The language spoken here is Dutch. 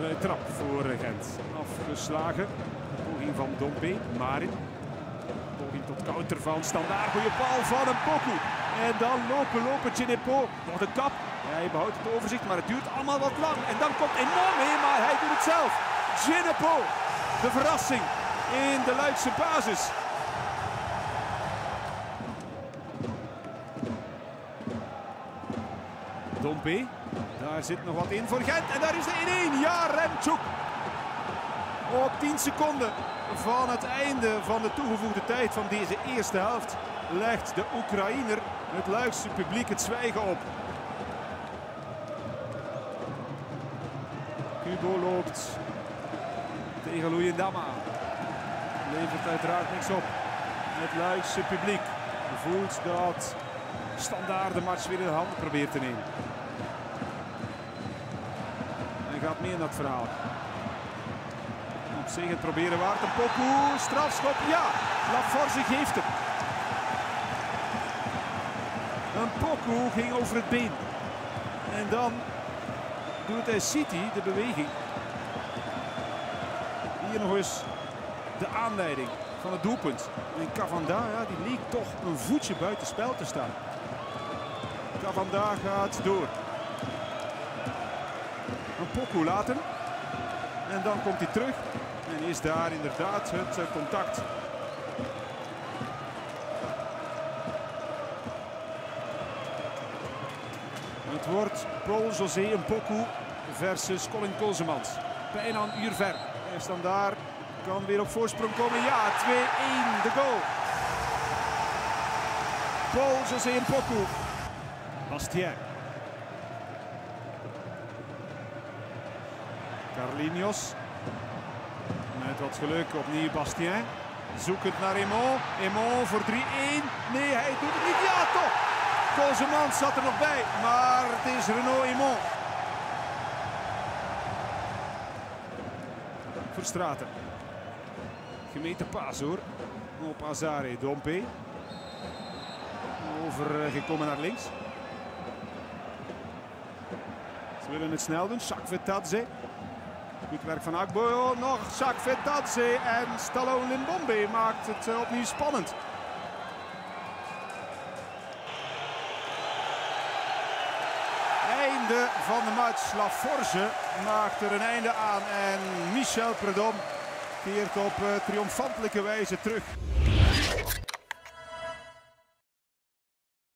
vrije trap voor Gent. Afgeslagen. Poging van Dompe. Marin. Poging tot counter van Standaard. Goeie bal van een Poku. En dan lopen, lopen. Ginepo. Nog de kap. Hij behoudt het overzicht, maar het duurt allemaal wat lang. En dan komt enorm mee, maar hij doet het zelf. Ginepo. De verrassing in de Luikse basis. Dompe. Daar zit nog wat in voor Gent. En daar is de 1-1. Op 10 seconden van het einde van de toegevoegde tijd van deze eerste helft legt de Oekraïner het Luikse publiek het zwijgen op. Kubo loopt tegen Luyendama. Levert uiteraard niks op. Het Luikse publiek voelt dat standaard de match weer in de hand probeert te nemen. Gaat meer naar het verhaal. Op zich het proberen waard. Een Poku, strafschop, ja. Laforge geeft hem. Een Poku ging over het been. En dan doet hij City de beweging. Hier nog eens de aanleiding van het doelpunt. En Cavanda, ja, die leek toch een voetje buiten spel te staan. Cavanda gaat door. Poku laten. En dan komt hij terug. En is daar inderdaad het eh, contact. Het wordt Paul José Mpoku versus Colin Kolzemans. Bijna een uur ver. En dan daar kan weer op voorsprong komen. Ja, 2-1 de goal. Paul José Mpoku. Bastien. Carlinhos. Met wat geluk opnieuw Bastien. Zoekend naar Emon. Emon voor 3-1. Nee, hij doet het niet. Ja, toch! Kozemans zat er nog bij. Maar het is Renault Emon. Verstraten. Gemeten paas hoor. Op Azare Dompe. Overgekomen naar links. Ze willen het snel doen. Sakvetadze. Goed werk van Akbo. Nog Sakvetadze. En Stallone Limbombe maakt het eh, opnieuw spannend. Einde van de match. La Forge maakt er een einde aan. En Michel Predom keert op uh, triomfantelijke wijze terug.